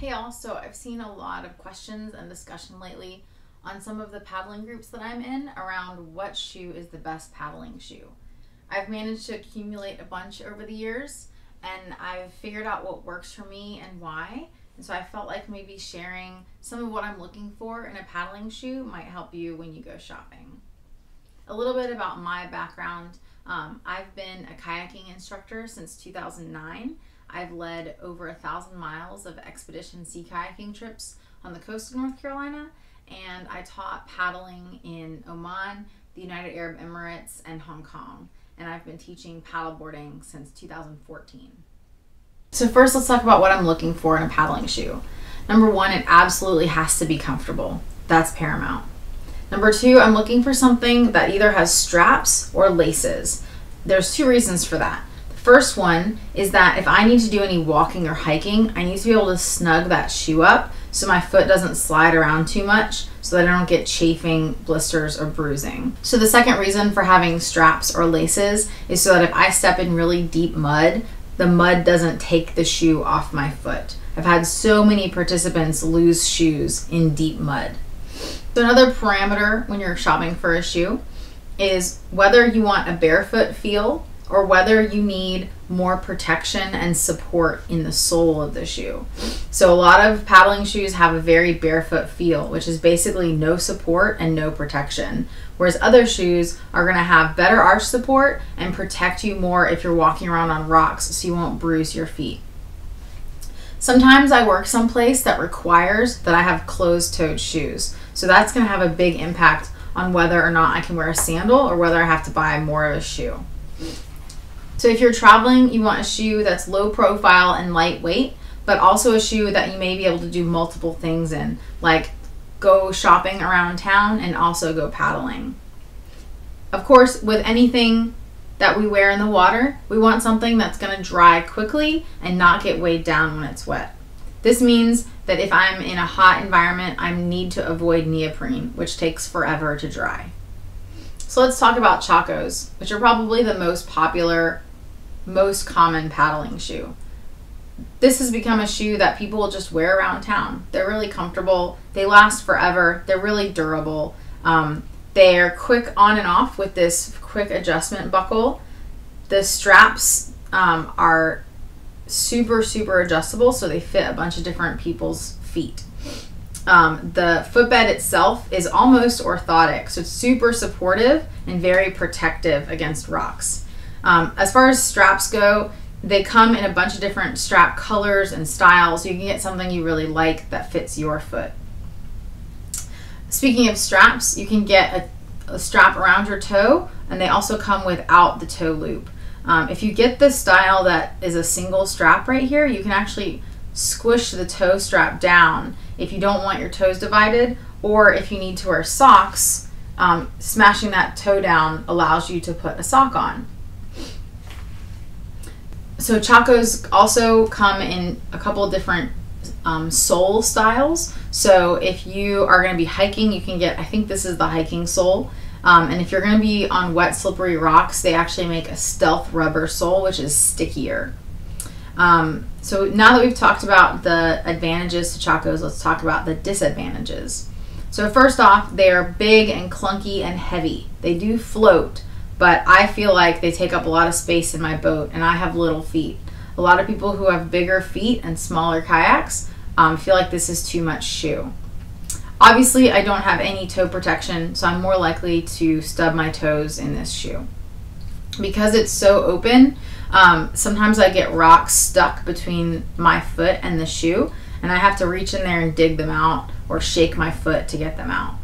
Hey all, so I've seen a lot of questions and discussion lately on some of the paddling groups that I'm in around what shoe is the best paddling shoe. I've managed to accumulate a bunch over the years and I've figured out what works for me and why. And so I felt like maybe sharing some of what I'm looking for in a paddling shoe might help you when you go shopping. A little bit about my background. Um, I've been a kayaking instructor since 2009 I've led over a thousand miles of expedition sea kayaking trips on the coast of North Carolina, and I taught paddling in Oman, the United Arab Emirates, and Hong Kong. And I've been teaching paddleboarding since 2014. So, first, let's talk about what I'm looking for in a paddling shoe. Number one, it absolutely has to be comfortable. That's paramount. Number two, I'm looking for something that either has straps or laces. There's two reasons for that. First one is that if I need to do any walking or hiking, I need to be able to snug that shoe up so my foot doesn't slide around too much so that I don't get chafing, blisters, or bruising. So the second reason for having straps or laces is so that if I step in really deep mud, the mud doesn't take the shoe off my foot. I've had so many participants lose shoes in deep mud. So another parameter when you're shopping for a shoe is whether you want a barefoot feel or whether you need more protection and support in the sole of the shoe. So, a lot of paddling shoes have a very barefoot feel, which is basically no support and no protection. Whereas other shoes are going to have better arch support and protect you more if you're walking around on rocks so you won't bruise your feet. Sometimes I work someplace that requires that I have closed toed shoes. So that's going to have a big impact on whether or not I can wear a sandal or whether I have to buy more of a shoe. So if you're traveling, you want a shoe that's low profile and lightweight, but also a shoe that you may be able to do multiple things in, like go shopping around town and also go paddling. Of course, with anything that we wear in the water, we want something that's going to dry quickly and not get weighed down when it's wet. This means that if I'm in a hot environment, I need to avoid neoprene, which takes forever to dry. So let's talk about Chacos, which are probably the most popular most common paddling shoe. This has become a shoe that people will just wear around town. They're really comfortable. They last forever. They're really durable. Um, they're quick on and off with this quick adjustment buckle. The straps um, are super, super adjustable, so they fit a bunch of different people's feet. Um, the footbed itself is almost orthotic, so it's super supportive and very protective against rocks. Um, as far as straps go, they come in a bunch of different strap colors and styles. So you can get something you really like that fits your foot. Speaking of straps, you can get a, a strap around your toe, and they also come without the toe loop. Um, if you get the style that is a single strap right here, you can actually squish the toe strap down if you don't want your toes divided, or if you need to wear socks, um, smashing that toe down allows you to put a sock on so Chacos also come in a couple different um, sole styles. So if you are going to be hiking, you can get, I think this is the hiking sole. Um, and if you're going to be on wet, slippery rocks, they actually make a stealth rubber sole, which is stickier. Um, so now that we've talked about the advantages to Chacos, let's talk about the disadvantages. So first off, they are big and clunky and heavy. They do float, but I feel like they take up a lot of space in my boat, and I have little feet. A lot of people who have bigger feet and smaller kayaks um, feel like this is too much shoe. Obviously, I don't have any toe protection, so I'm more likely to stub my toes in this shoe. Because it's so open, um, sometimes I get rocks stuck between my foot and the shoe, and I have to reach in there and dig them out or shake my foot to get them out.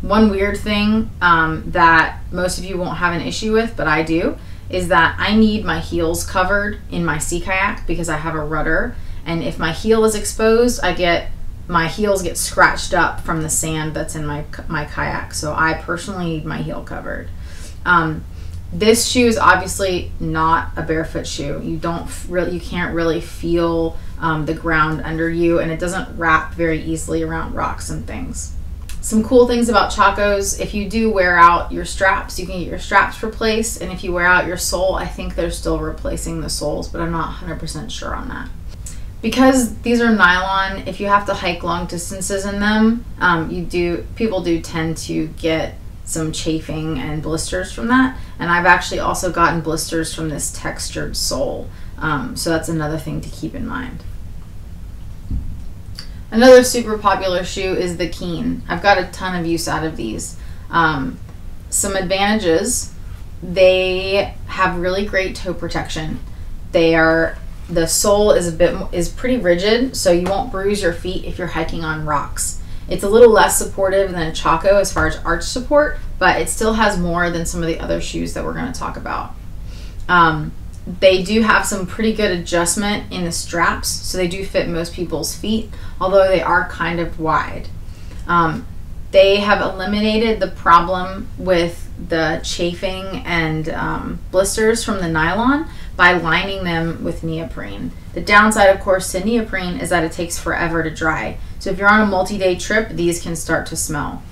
One weird thing um, that most of you won't have an issue with, but I do, is that I need my heels covered in my sea kayak because I have a rudder. And if my heel is exposed, I get my heels get scratched up from the sand that's in my my kayak. So I personally need my heel covered. Um, this shoe is obviously not a barefoot shoe. You don't really, you can't really feel um, the ground under you, and it doesn't wrap very easily around rocks and things. Some cool things about Chacos, if you do wear out your straps, you can get your straps replaced. And if you wear out your sole, I think they're still replacing the soles, but I'm not 100% sure on that. because these are nylon, if you have to hike long distances in them, um, you do people do tend to get some chafing and blisters from that. And I've actually also gotten blisters from this textured sole. Um, so that's another thing to keep in mind. Another super popular shoe is the Keen. I've got a ton of use out of these. Um, some advantages they have really great toe protection. They are the sole is a bit is pretty rigid, so you won't bruise your feet if you're hiking on rocks. It's a little less supportive than a Chaco as far as arch support, but it still has more than some of the other shoes that we're going to talk about. Um, they do have some pretty good adjustment in the straps, so they do fit most people's feet, although they are kind of wide. Um, they have eliminated the problem with the chafing and um, blisters from the nylon by lining them with neoprene. The downside, of course, to neoprene is that it takes forever to dry. So if you're on a multi-day trip, these can start to smell.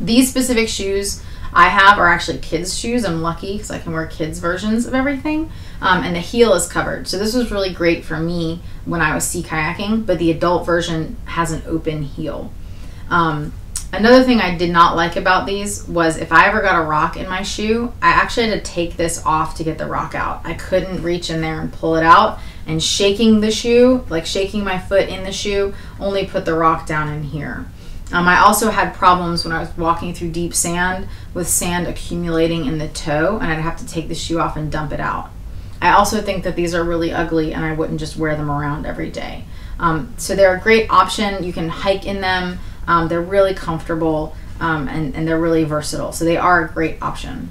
These specific shoes I have are actually kids' shoes. I'm lucky because I can wear kids' versions of everything. Um, and the heel is covered. So this was really great for me when I was sea kayaking, but the adult version has an open heel. Um, Another thing I did not like about these was if I ever got a rock in my shoe, I actually had to take this off to get the rock out. I couldn't reach in there and pull it out, and shaking the shoe, like shaking my foot in the shoe, only put the rock down in here. Um, I also had problems when I was walking through deep sand with sand accumulating in the toe, and I'd have to take the shoe off and dump it out. I also think that these are really ugly, and I wouldn't just wear them around every day. Um, so they're a great option. You can hike in them. Um, they're really comfortable um, and, and they're really versatile. So they are a great option.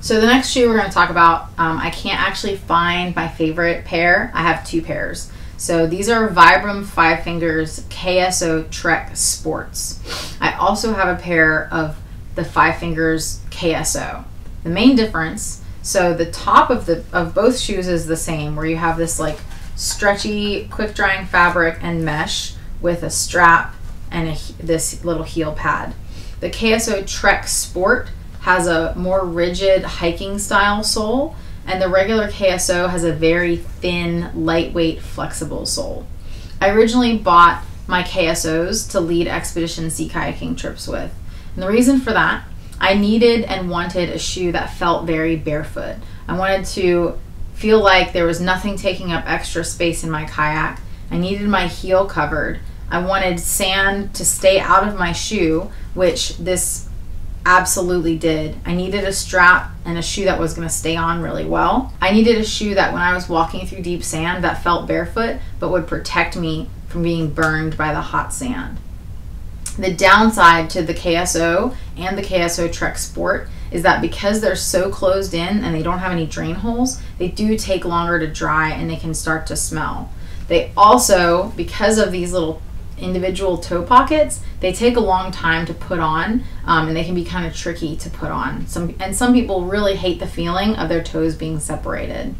So the next shoe we're going to talk about, um, I can't actually find my favorite pair. I have two pairs. So these are Vibram Five Fingers KSO Trek Sports. I also have a pair of the Five Fingers KSO. The main difference, so the top of the of both shoes is the same, where you have this like stretchy, quick drying fabric and mesh with a strap and a, this little heel pad. The KSO Trek Sport has a more rigid hiking style sole, and the regular KSO has a very thin, lightweight, flexible sole. I originally bought my KSOs to lead expedition sea kayaking trips with. And the reason for that, I needed and wanted a shoe that felt very barefoot. I wanted to feel like there was nothing taking up extra space in my kayak. I needed my heel covered I wanted sand to stay out of my shoe, which this absolutely did. I needed a strap and a shoe that was going to stay on really well. I needed a shoe that when I was walking through deep sand that felt barefoot but would protect me from being burned by the hot sand. The downside to the KSO and the KSO Trek Sport is that because they're so closed in and they don't have any drain holes, they do take longer to dry and they can start to smell. They also, because of these little individual toe pockets, they take a long time to put on, um, and they can be kind of tricky to put on. Some and some people really hate the feeling of their toes being separated.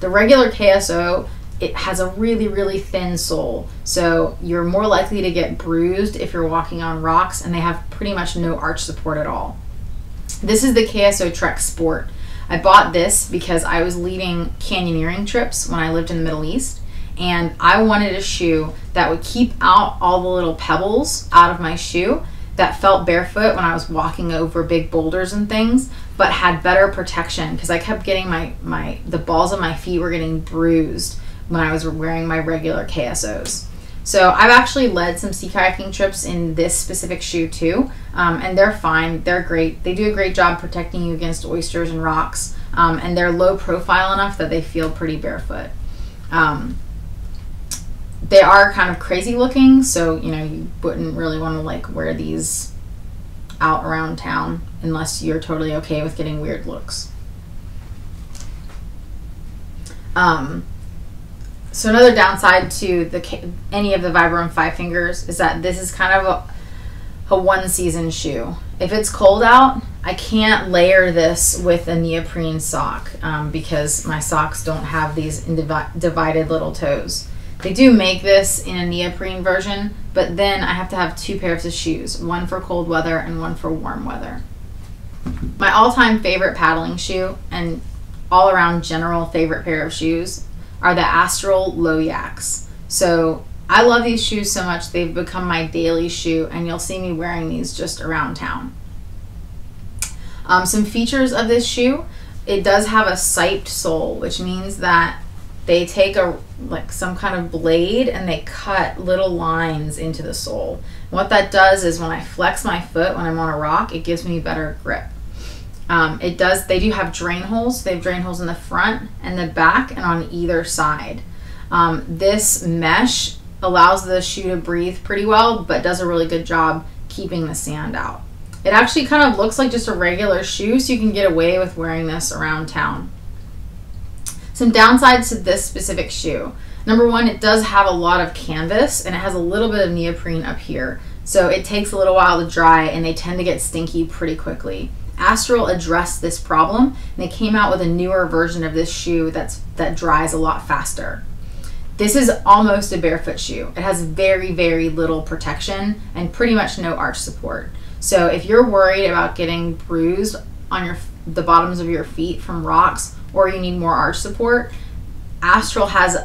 The regular KSO it has a really really thin sole, so you're more likely to get bruised if you're walking on rocks, and they have pretty much no arch support at all. This is the KSO Trek Sport. I bought this because I was leading canyoneering trips when I lived in the Middle East and I wanted a shoe that would keep out all the little pebbles out of my shoe that felt barefoot when I was walking over big boulders and things, but had better protection because I kept getting my my the balls of my feet were getting bruised when I was wearing my regular KSOs. So I've actually led some sea kayaking trips in this specific shoe too, um, and they're fine. They're great. They do a great job protecting you against oysters and rocks, um, and they're low profile enough that they feel pretty barefoot. Um, they are kind of crazy looking, so you know you wouldn't really want to like wear these out around town unless you're totally okay with getting weird looks. Um, so another downside to the any of the Vibram Five Fingers is that this is kind of a, a one season shoe. If it's cold out, I can't layer this with a neoprene sock um, because my socks don't have these divided little toes. They do make this in a neoprene version, but then I have to have two pairs of shoes, one for cold weather and one for warm weather. My all-time favorite paddling shoe and all around general favorite pair of shoes are the Astral Loyaks. So I love these shoes so much, they've become my daily shoe, and you'll see me wearing these just around town. Um, some features of this shoe it does have a siped sole, which means that they take a like some kind of blade and they cut little lines into the sole. what that does is when I flex my foot when I'm on a rock, it gives me better grip. Um, it does. They do have drain holes. They have drain holes in the front and the back and on either side. Um, this mesh allows the shoe to breathe pretty well, but does a really good job keeping the sand out. It actually kind of looks like just a regular shoe, so you can get away with wearing this around town. Some downsides to this specific shoe. Number one, it does have a lot of canvas and it has a little bit of neoprene up here. So it takes a little while to dry and they tend to get stinky pretty quickly. Astral addressed this problem and they came out with a newer version of this shoe that's that dries a lot faster. This is almost a barefoot shoe. It has very, very little protection and pretty much no arch support. So if you're worried about getting bruised on your the bottoms of your feet from rocks or you need more arch support, Astral has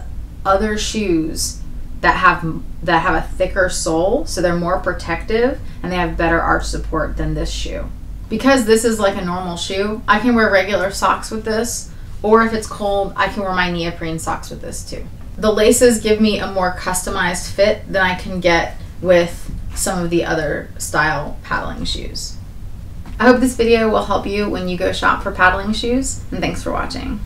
other shoes that have that have a thicker sole, so they're more protective and they have better arch support than this shoe. Because this is like a normal shoe, I can wear regular socks with this, or if it's cold, I can wear my neoprene socks with this too. The laces give me a more customized fit than I can get with some of the other style paddling shoes. I hope this video will help you when you go shop for paddling shoes, and thanks for watching.